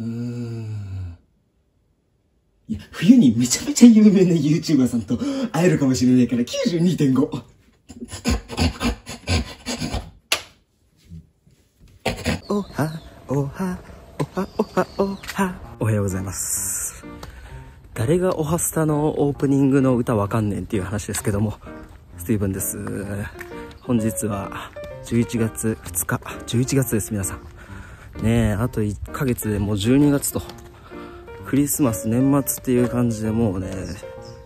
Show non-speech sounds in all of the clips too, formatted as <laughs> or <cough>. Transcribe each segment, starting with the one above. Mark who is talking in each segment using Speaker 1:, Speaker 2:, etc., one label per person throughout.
Speaker 1: うーん。いや、冬にめちゃめちゃ有名な YouTuber さんと会えるかもしれないから92.5。おは、おは、おは、おは、おは。おはようございます。誰がおはスタのオープニングの歌わかんねんっていう話ですけども、スティーブンです。本日は11月2日、11月です、皆さん。ねえ、あと1ヶ月でもう12月と、クリスマス、年末っていう感じでもうね、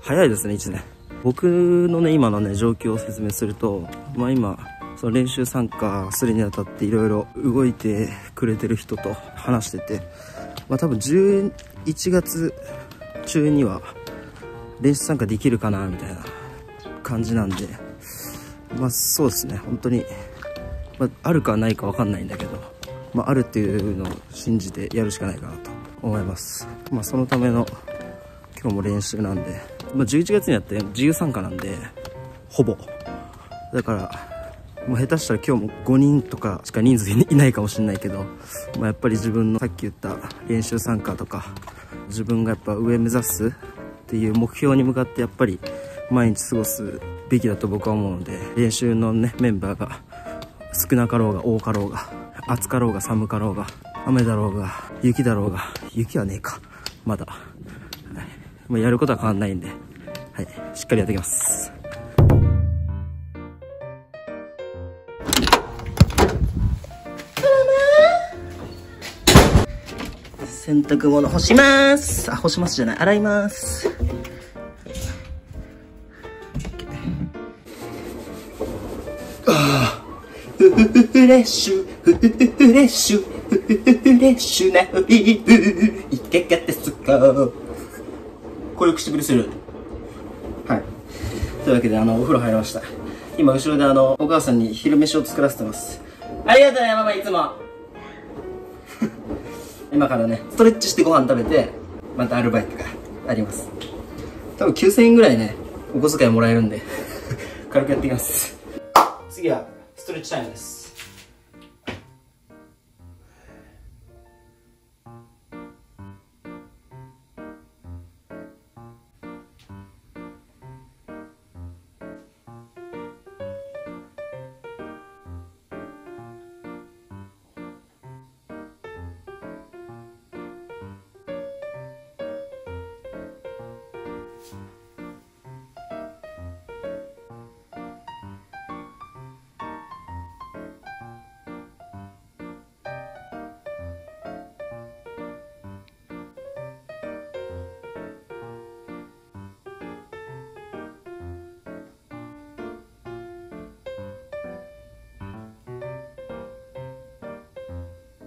Speaker 1: 早いですね、1年。僕のね、今のね、状況を説明すると、まあ今、その練習参加するにあたっていろいろ動いてくれてる人と話してて、まあ多分11月中には練習参加できるかな、みたいな感じなんで、まあそうですね、本当に、まあ、あるかないかわかんないんだけど、まあ、あるっていうのを信じてやるしかないかなと思います。まあそのための今日も練習なんで、まあ、11月にやって自由参加なんで、ほぼ。だから、もう下手したら今日も5人とかしか人数いないかもしれないけど、まあ、やっぱり自分のさっき言った練習参加とか、自分がやっぱ上目指すっていう目標に向かってやっぱり毎日過ごすべきだと僕は思うので、練習のね、メンバーが少なかろうが多かろうが、暑かろうが寒かろうが、雨だろうが、雪だろうが、雪はねえか、まだ。はい、もうやることは変わんないんで、はい、しっかりやっていきます。洗濯物干します。あ、干しますじゃない、洗います。フレッシュ、フレッシュ、フレッシュなオリーブ、いかがですかこういう口ぶりする。はい。というわけで、あの、お風呂入りました。今、後ろであの、お母さんに昼飯を作らせてます。ありがとうね、ママ、いつも。<laughs> 今からね、ストレッチしてご飯食べて、またアルバイトがあります。多分9000円ぐらいね、お小遣いもらえるんで、<laughs> 軽くやっていきます。次は、ストレッチタイムです。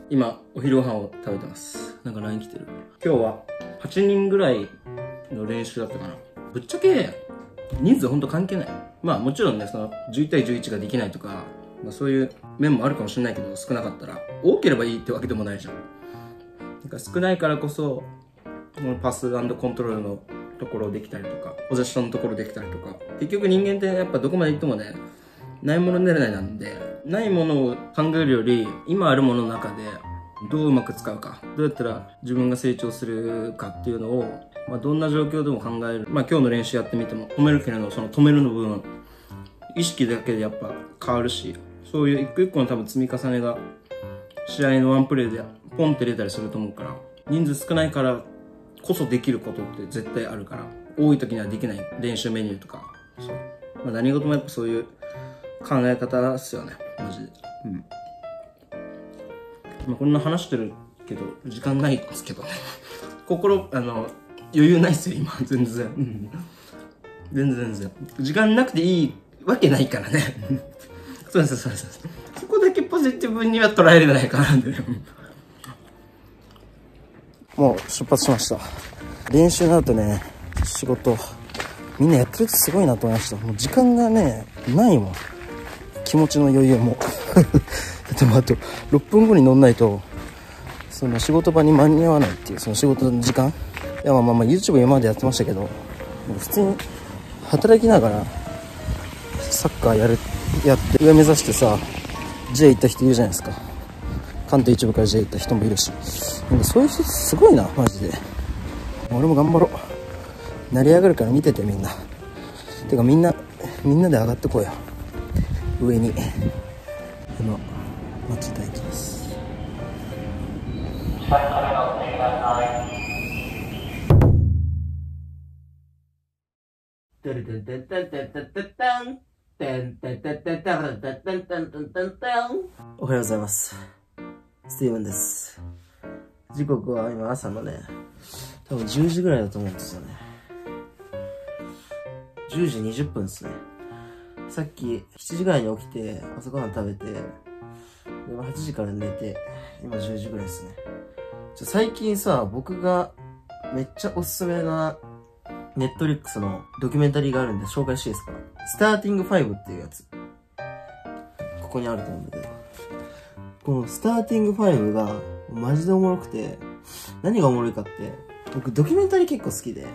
Speaker 1: 今、お昼ご飯を食べてます。なんか LINE 来てる。今日は8人ぐらいの練習だったかな。ぶっちゃけ、人数ほんと関係ない。まあもちろんね、その11対11ができないとか、まあそういう面もあるかもしれないけど、少なかったら、多ければいいってわけでもないじゃん。なんか少ないからこそ、このパスコントロールのところできたりとか、ポゼッションのところできたりとか、結局人間ってやっぱどこまで行ってもね、ないものねらないなんで、ないものを考えるより、今あるものの中で、どううまく使うか、どうやったら自分が成長するかっていうのを、まあ、どんな状況でも考える。まあ、今日の練習やってみても、止めるけれど、その止めるの部分、意識だけでやっぱ変わるし、そういう一個一個の多分積み重ねが、試合のワンプレーでポンって出たりすると思うから、人数少ないからこそできることって絶対あるから、多い時にはできない練習メニューとか、そう。まあ、何事もやっぱそういう考え方っすよね、マジで。うん。まあ、こんな話してるけど、時間ないですけどね。<laughs> 心、あの、余裕ないっすよ、今、全然。うん全然全然。時間なくていいわけないからね。そうです、そうです。そこだけポジティブには捉えれないかな、で。もう出発しました。練習になるとね、仕事、みんなやってるってすごいなと思いました。もう時間がね、ないもん。気持ちの余裕も。<laughs> でもあと、6分後に乗んないと、その仕事場に間に合わないっていう、その仕事の時間。いや、まあまあ、YouTube 今までやってましたけど、普通に働きながら、サッカーやる、やって、上目指してさ、J 行った人いるじゃないですか。関東一部から J 行った人もいるし。なんかそういう人すごいな、マジで。俺も頑張ろう。成り上がるから見ててみんな。てかみんな、みんなで上がってこうよ。上に。今、待ちたいきます。おはようございます。スティーブンです。時刻は今朝のね、多分10時ぐらいだと思うんですよね。10時20分ですね。さっき7時ぐらいに起きて、朝ごはん食べて、今8時から寝て、今10時ぐらいですね。最近さ、僕がめっちゃおすすめなネットリックスのドキュメンタリーがあるんで紹介していいですか？スターティング5っていうやつ。ここにあると思うんだけど。このスターティング5がマジでおもろくて、何がおもろいかって、僕ドキュメンタリー結構好きで、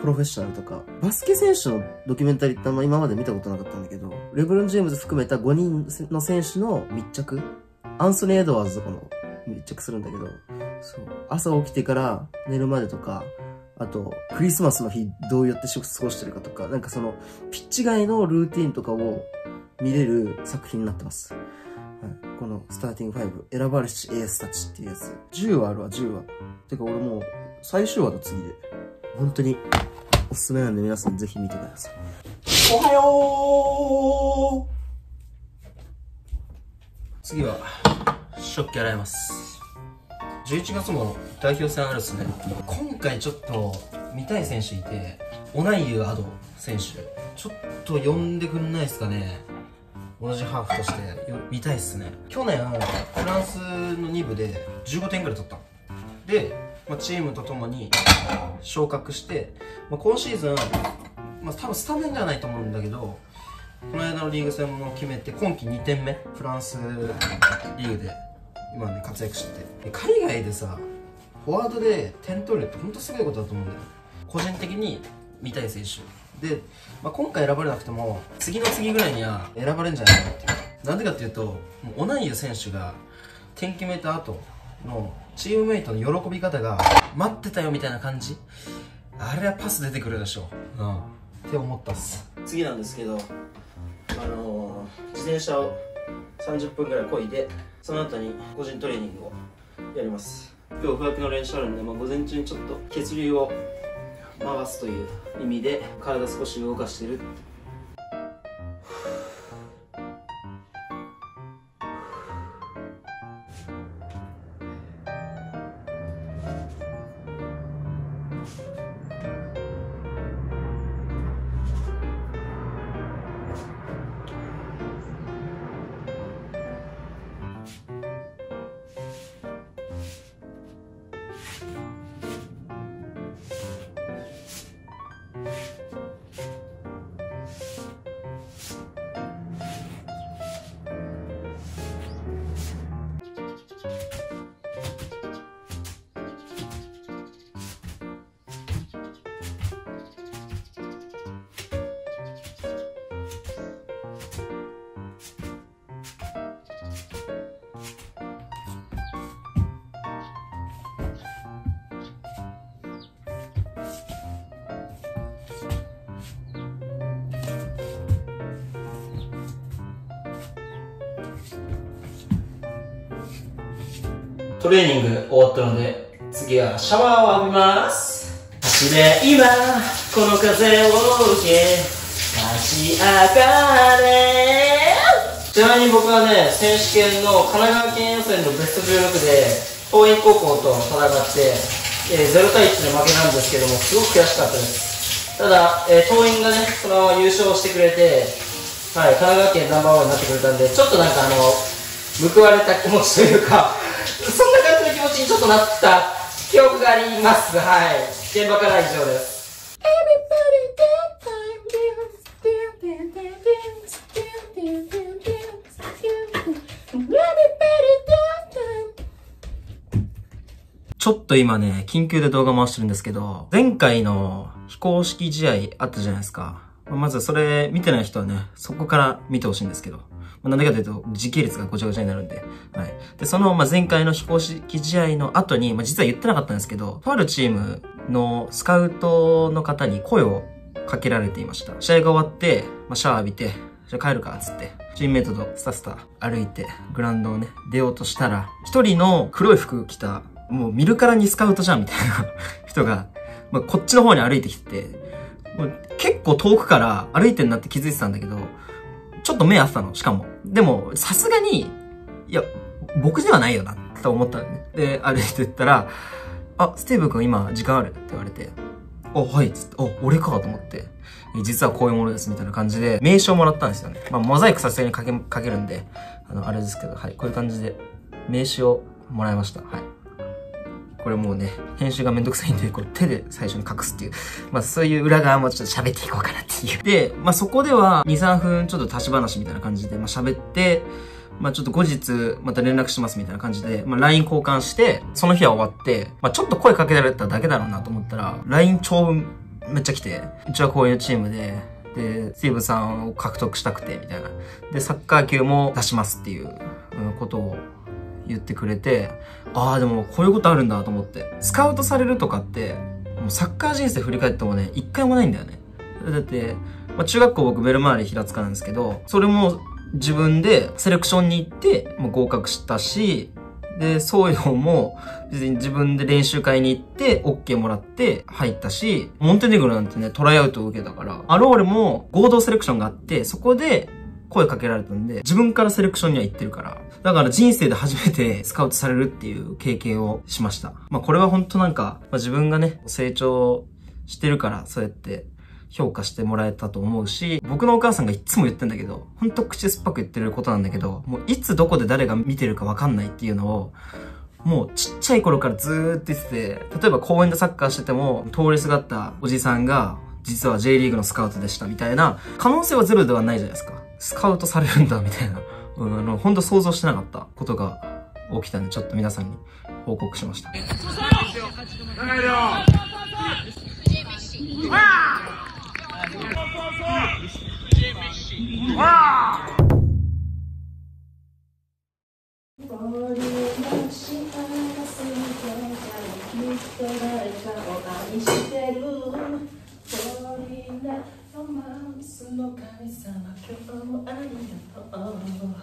Speaker 1: プロフェッショナルとか、バスケ選手のドキュメンタリーってあんま今まで見たことなかったんだけど、レブロン・ジェームズ含めた5人の選手の密着、アンソニー・エドワーズとかの密着するんだけど、そう、朝起きてから寝るまでとか、あと、クリスマスの日どうやって過ごしてるかとか、なんかその、ピッチ外のルーティンとかを見れる作品になってます。はい、このスターティング5、選ばれしエースたちっていうやつ。10話あるわ、10話。てか俺もう、最終話の次で。本当に、おすすめなんで皆さんぜひ見てください。おはよう。次は、食器洗います。11月も代表戦あるっすね。今回ちょっと見たい選手いてオナイユアド選手ちょっと呼んでくんないですかね。同じハーフとして見たいっすね。去年フランスの2部で15点ぐらい取った。で、まあ、チームとともに昇格して、まあ、今シーズン、まあ、多分スタメンじゃないと思うんだけどこの間のリーグ戦も決めて今季2点目フランスリーグで今ね活躍してて。海外でさフォワードで点取るって本当すごいことだと思うんだよ。個人的に見たい選手。で、まあ、今回選ばれなくても次の次ぐらいには選ばれるんじゃないかっていう。なんでかっていうともうオナイユ選手が点決めた後のチームメイトの喜び方が待ってたよみたいな感じ？あれはパス出てくるでしょう、うん、って思ったっす。次なんですけどあのー、自転車を30分ぐらいこいでその後に個人トレーニングをやります。今日不発の練習あるんで、まあ、午前中にちょっと血流を回すという意味で体少し動かしてるトレーニング終わったので、次はシャワーを浴びます。走れ今、この風を受け、立ち上がれちなみに僕はね、選手権の神奈川県予選のベスト16で、東院高校と戦って、えー、0対1で負けなんですけども、すごく悔しかったです。ただ、えー、東院がね、そのまま優勝してくれて、はい、神奈川県ナンバーワンになってくれたんで、ちょっとなんかあの、報われた気持ちというか、そんな感じの気持ちにちょっとなった記憶があります。はい。現場からは以上です。ちょっと今ね、緊急で動画回してるんですけど、前回の非公式試合あったじゃないですか。まずそれ見てない人はね、そこから見てほしいんですけど、なんでかというと、時系列がごちゃごちゃになるんで。はい。で、その、まあ、前回の非公式試合の後に、まあ、実は言ってなかったんですけど、とあるチームのスカウトの方に声をかけられていました。試合が終わって、まあ、シャワー浴びて、じゃあ帰るか、つって。チームメイトとスタスタ歩いて、グラウンドをね、出ようとしたら、一人の黒い服着た、もう見るからにスカウトじゃん、みたいな <laughs> 人が、まあ、こっちの方に歩いてきて、もう結構遠くから歩いてんなって気づいてたんだけど、ちょっと目合ったの、しかも。でも、さすがに、いや、僕ではないよな、って思ったのね。で、歩いてったら、あ、スティーブ君今時間あるって言われて、あ、はい、つって、あ、俺かと思って、実はこういうものです、みたいな感じで、名刺をもらったんですよね。まあ、モザイクさすがにかけ、かけるんで、あの、あれですけど、はい、こういう感じで、名刺をもらいました。はい。これもうね、編集がめんどくさいんで、これ手で最初に隠すっていう。まあそういう裏側もちょっと喋っていこうかなっていう。で、まあそこでは2、3分ちょっと立ち話みたいな感じで、まあ喋って、まあちょっと後日また連絡しますみたいな感じで、まあ LINE 交換して、その日は終わって、まあちょっと声かけられただけだろうなと思ったら、LINE 超めっちゃ来て、うちはこういうチームで、で、スティーブさんを獲得したくて、みたいな。で、サッカー級も出しますっていうことを言ってくれて、ああ、でもこういうことあるんだと思って。スカウトされるとかって、もうサッカー人生振り返ってもね、一回もないんだよね。だって、まあ、中学校僕ベルマーレ平塚なんですけど、それも自分でセレクションに行って、もう合格したし、で、そういうのも、別に自分で練習会に行って、OK もらって入ったし、モンテネグロなんてね、トライアウトを受けたから、アローレも合同セレクションがあって、そこで声かけられたんで、自分からセレクションには行ってるから、だから人生で初めてスカウトされるっていう経験をしました。まあこれは本当なんか、まあ、自分がね、成長してるから、そうやって評価してもらえたと思うし、僕のお母さんがいつも言ってんだけど、ほんと口酸っぱく言ってることなんだけど、もういつどこで誰が見てるかわかんないっていうのを、もうちっちゃい頃からずーっと言ってて、例えば公園でサッカーしてても、通りすがったおじさんが、実は J リーグのスカウトでしたみたいな、可能性はゼロではないじゃないですか。スカウトされるんだみたいな、<laughs> うん、あの、ほんと想像してなかったことが起きたんで、ちょっと皆さんに報告しました。の神様今日もありがとう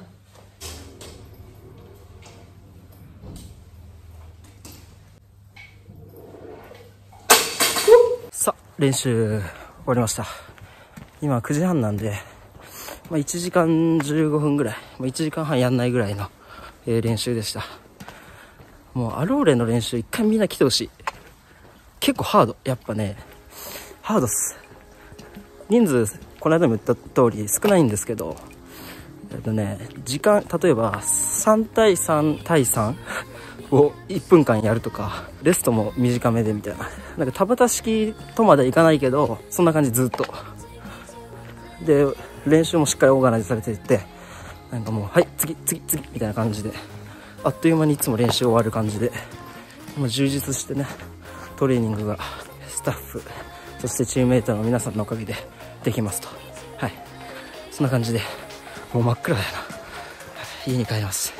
Speaker 1: さあ練習終わりました。今9時半なんで、まあ、1時間15分ぐらい、まあ、1時間半やんないぐらいの、えー、練習でした。もうアローレの練習一回みんな来てほしい。結構ハード。やっぱねハードっす。人数この間も言った通り少ないんですけど、えっとね、時間、例えば3対3対3を1分間やるとか、レストも短めでみたいな。なんか田畑式とまではいかないけど、そんな感じずっと。で、練習もしっかりオーガナイズされていて、なんかもう、はい、次、次、次、みたいな感じで、あっという間にいつも練習終わる感じで、もう充実してね、トレーニングが、スタッフ、そしてチームメイトの皆さんのおかげで、できますと。はい。そんな感じで、もう真っ暗だよな。家に帰ります。